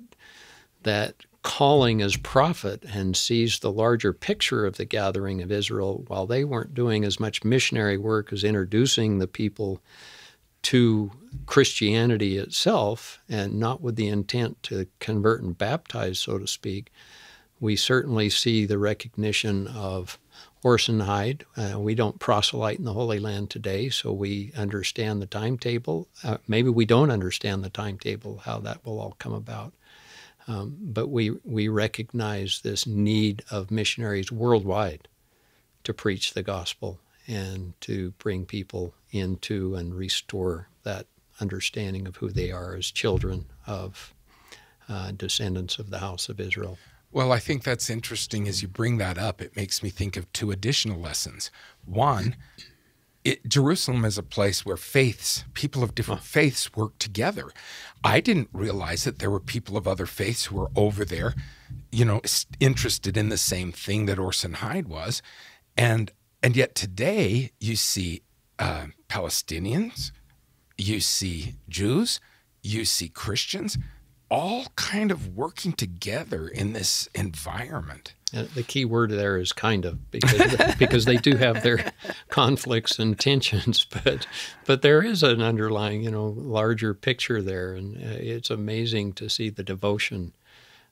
that calling as prophet and sees the larger picture of the gathering of Israel while they weren't doing as much missionary work as introducing the people to Christianity itself and not with the intent to convert and baptize, so to speak. We certainly see the recognition of Orson Hyde. Uh, we don't proselyte in the Holy Land today, so we understand the timetable. Uh, maybe we don't understand the timetable, how that will all come about. Um, but we, we recognize this need of missionaries worldwide to preach the gospel and to bring people into and restore that understanding of who they are as children of uh, descendants of the house of Israel. Well, I think that's interesting as you bring that up. It makes me think of two additional lessons. One, it, Jerusalem is a place where faiths, people of different faiths, work together. I didn't realize that there were people of other faiths who were over there, you know, interested in the same thing that Orson Hyde was, and and yet today you see uh, Palestinians, you see Jews, you see Christians, all kind of working together in this environment. Uh, the key word there is kind of because because they do have their conflicts and tensions, but but there is an underlying you know larger picture there, and uh, it's amazing to see the devotion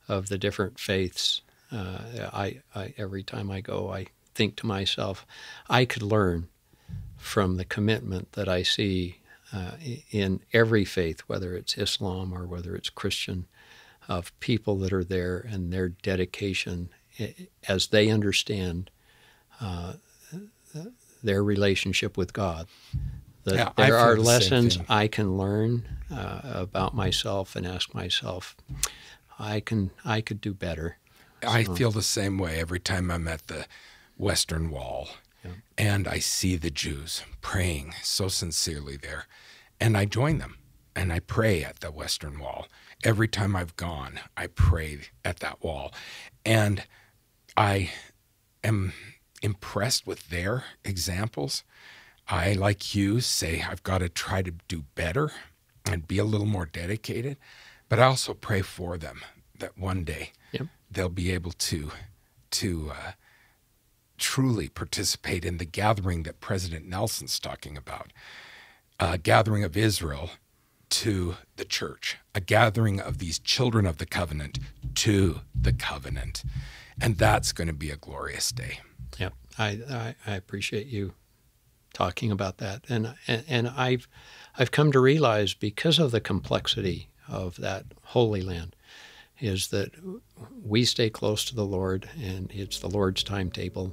of the different faiths. Uh, I, I every time I go, I think to myself, I could learn from the commitment that I see uh, in every faith, whether it's Islam or whether it's Christian, of people that are there and their dedication as they understand uh, their relationship with God. That yeah, there are the lessons I can learn uh, about myself and ask myself, I can I could do better. I feel the same way every time I'm at the Western Wall yeah. and I see the Jews praying so sincerely there, and I join them and I pray at the Western Wall. Every time I've gone, I pray at that wall, and I am impressed with their examples. I, like you, say I've got to try to do better and be a little more dedicated, but I also pray for them that one day yep. they'll be able to to uh, truly participate in the gathering that President Nelson's talking about, a gathering of Israel to the church, a gathering of these children of the covenant to the covenant. And that's going to be a glorious day. Yep, I, I, I appreciate you talking about that, and, and and I've I've come to realize because of the complexity of that Holy Land, is that we stay close to the Lord, and it's the Lord's timetable,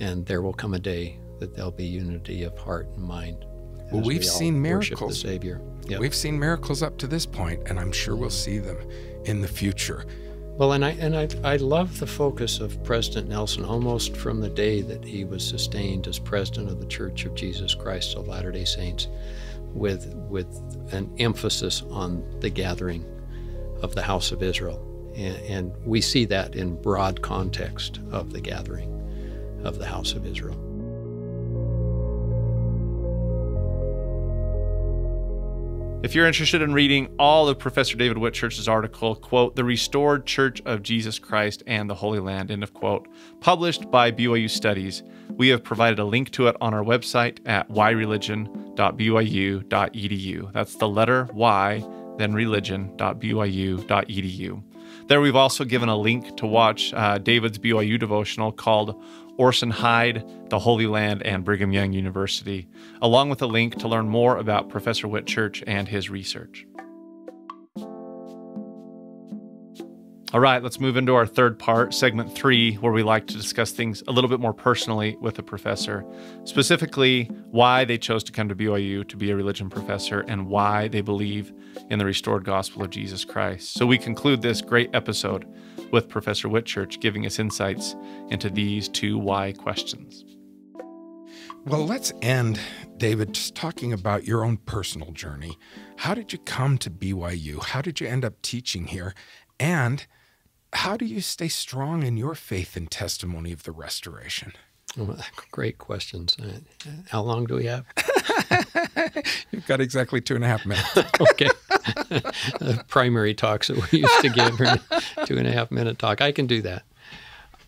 and there will come a day that there'll be unity of heart and mind. Well, we've we seen miracles. The Savior. Yep. We've seen miracles up to this point, and I'm sure we'll see them in the future. Well, and I and I, I love the focus of President Nelson almost from the day that he was sustained as president of the Church of Jesus Christ of Latter-day Saints, with with an emphasis on the gathering of the house of Israel, and, and we see that in broad context of the gathering of the house of Israel. If you're interested in reading all of Professor David Whitchurch's article, quote, The Restored Church of Jesus Christ and the Holy Land, end of quote, published by BYU Studies, we have provided a link to it on our website at yreligion.byu.edu. That's the letter Y, then religion.byu.edu. There, we've also given a link to watch uh, David's BYU devotional called Orson Hyde, the Holy Land, and Brigham Young University, along with a link to learn more about Professor Whitchurch and his research. All right, let's move into our third part, segment three, where we like to discuss things a little bit more personally with the professor, specifically why they chose to come to BYU to be a religion professor and why they believe in the restored gospel of Jesus Christ. So we conclude this great episode with Professor Whitchurch giving us insights into these two why questions. Well, let's end, David, just talking about your own personal journey. How did you come to BYU? How did you end up teaching here? And how do you stay strong in your faith and testimony of the restoration? Well, great questions. Uh, how long do we have? You've got exactly two and a half minutes. okay. primary talks that we used to give, two and a half minute talk. I can do that.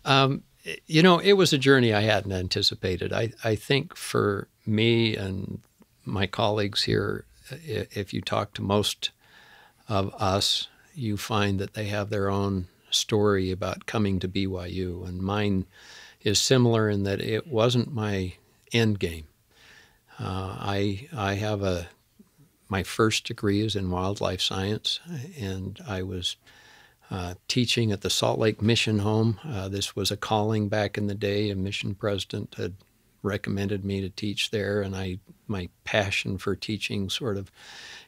Um, you know, it was a journey I hadn't anticipated. I, I think for me and my colleagues here, if you talk to most of us, you find that they have their own story about coming to BYU. And mine is similar in that it wasn't my end game. Uh, I, I have a my first degree is in wildlife science, and I was uh, teaching at the Salt Lake Mission Home. Uh, this was a calling back in the day. A mission president had recommended me to teach there, and I my passion for teaching sort of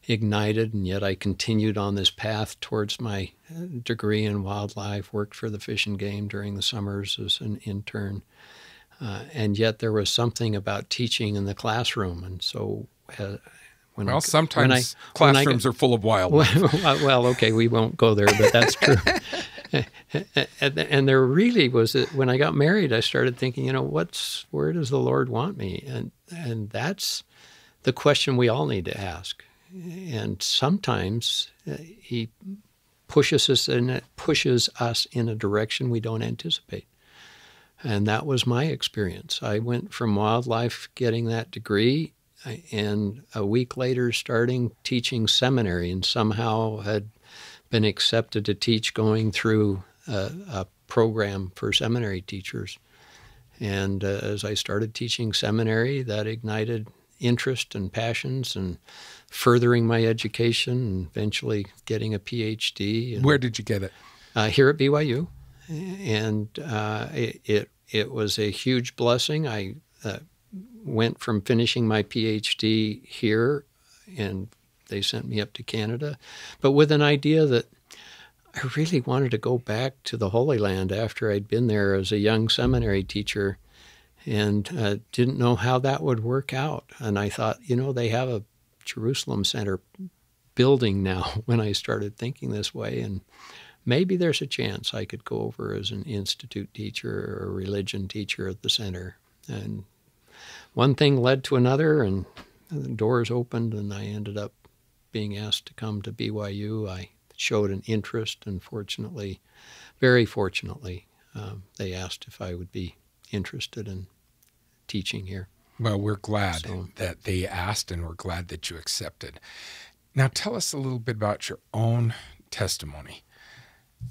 ignited, and yet I continued on this path towards my uh, degree in wildlife. Worked for the Fish and Game during the summers as an intern, uh, and yet there was something about teaching in the classroom, and so. When well, I, sometimes I, classrooms are full of wild. Well, well, okay, we won't go there, but that's true. and, and, there really was a, when I got married, I started thinking, you know, what's where does the Lord want me? And and that's the question we all need to ask. And sometimes uh, He pushes us and pushes us in a direction we don't anticipate. And that was my experience. I went from wildlife, getting that degree, and a week later starting teaching seminary and somehow had been accepted to teach going through a, a program for seminary teachers. And uh, as I started teaching seminary, that ignited interest and passions and furthering my education and eventually getting a PhD. And, Where did you get it? Uh, here at BYU. And uh, it, it, it, was a huge blessing. I uh, went from finishing my PhD here, and they sent me up to Canada, but with an idea that I really wanted to go back to the Holy Land after I'd been there as a young seminary teacher and uh, didn't know how that would work out. And I thought, you know, they have a Jerusalem Center building now when I started thinking this way. And maybe there's a chance I could go over as an institute teacher or a religion teacher at the center. And one thing led to another, and doors opened, and I ended up being asked to come to BYU. I showed an interest, and fortunately, very fortunately, um, they asked if I would be interested in teaching here. Well, we're glad so, that they asked, and we're glad that you accepted. Now, tell us a little bit about your own testimony.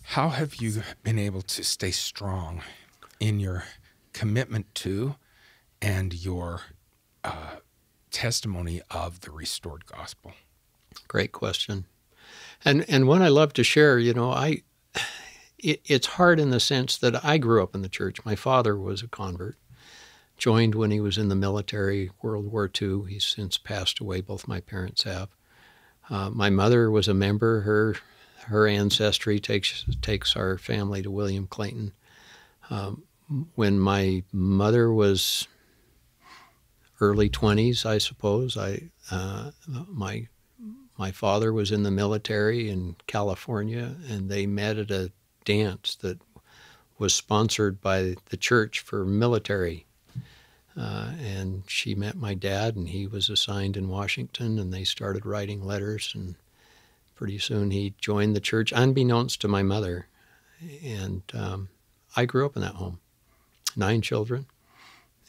How have you been able to stay strong in your commitment to and your uh, testimony of the restored gospel? Great question, and and one I love to share. You know, I it, it's hard in the sense that I grew up in the church. My father was a convert, joined when he was in the military, World War II. He's since passed away. Both my parents have. Uh, my mother was a member. Her her ancestry takes takes our family to William Clayton. Um, when my mother was early 20s, I suppose. I uh, my my father was in the military in California, and they met at a dance that was sponsored by the church for military. Uh, and she met my dad, and he was assigned in Washington, and they started writing letters. And pretty soon he joined the church, unbeknownst to my mother. And um, I grew up in that home, nine children,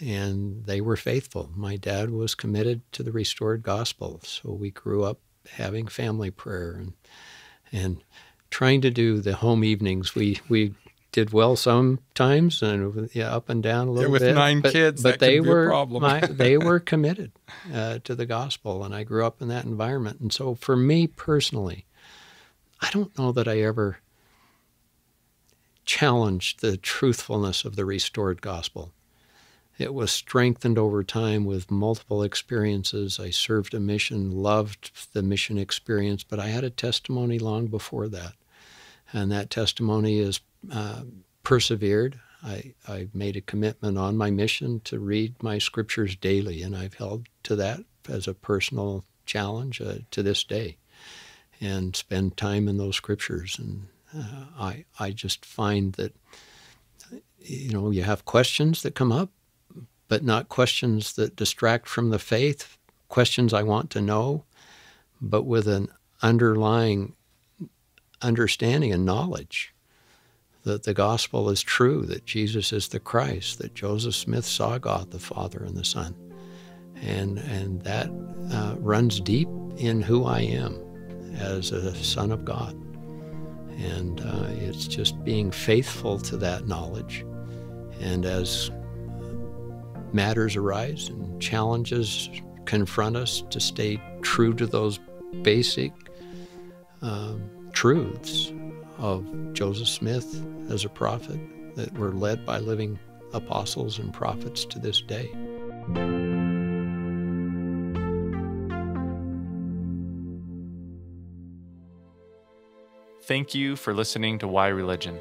and they were faithful. My dad was committed to the restored gospel, so we grew up having family prayer and and trying to do the home evenings. We we did well sometimes and yeah, up and down a little yeah, with bit. With nine but, kids, but they were my, they were committed uh, to the gospel, and I grew up in that environment. And so, for me personally, I don't know that I ever challenged the truthfulness of the restored gospel. It was strengthened over time with multiple experiences. I served a mission, loved the mission experience, but I had a testimony long before that. And that testimony is uh, persevered. I, I made a commitment on my mission to read my scriptures daily, and I've held to that as a personal challenge uh, to this day and spend time in those scriptures. And uh, I, I just find that, you know, you have questions that come up, but not questions that distract from the faith, questions I want to know, but with an underlying understanding and knowledge that the gospel is true, that Jesus is the Christ, that Joseph Smith saw God the Father and the Son. And, and that uh, runs deep in who I am as a son of God. And uh, it's just being faithful to that knowledge. And as matters arise and challenges confront us to stay true to those basic um, truths of Joseph Smith as a prophet that were led by living apostles and prophets to this day. Thank you for listening to Y Religion.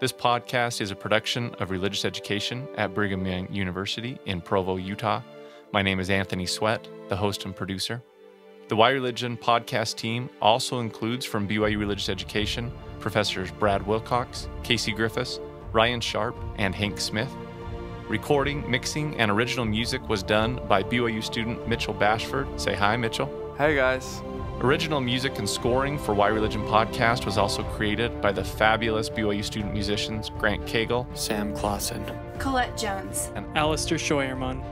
This podcast is a production of religious education at Brigham Young University in Provo, Utah. My name is Anthony Sweat, the host and producer. The Y Religion podcast team also includes from BYU Religious Education professors Brad Wilcox, Casey Griffiths, Ryan Sharp, and Hank Smith. Recording, mixing, and original music was done by BYU student Mitchell Bashford. Say hi, Mitchell. Hey, guys. Original music and scoring for Y Religion podcast was also created by the fabulous BYU student musicians Grant Cagle, Sam Clausen, Colette Jones, and Alistair Scheuermann.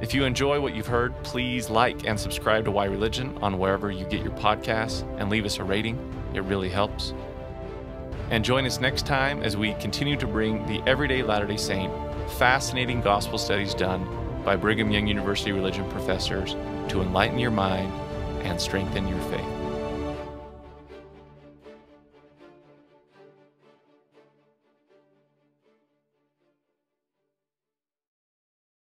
If you enjoy what you've heard, please like and subscribe to Y Religion on wherever you get your podcasts and leave us a rating. It really helps. And join us next time as we continue to bring the everyday Latter day Saint fascinating gospel studies done by Brigham Young University religion professors to enlighten your mind and strengthen your faith.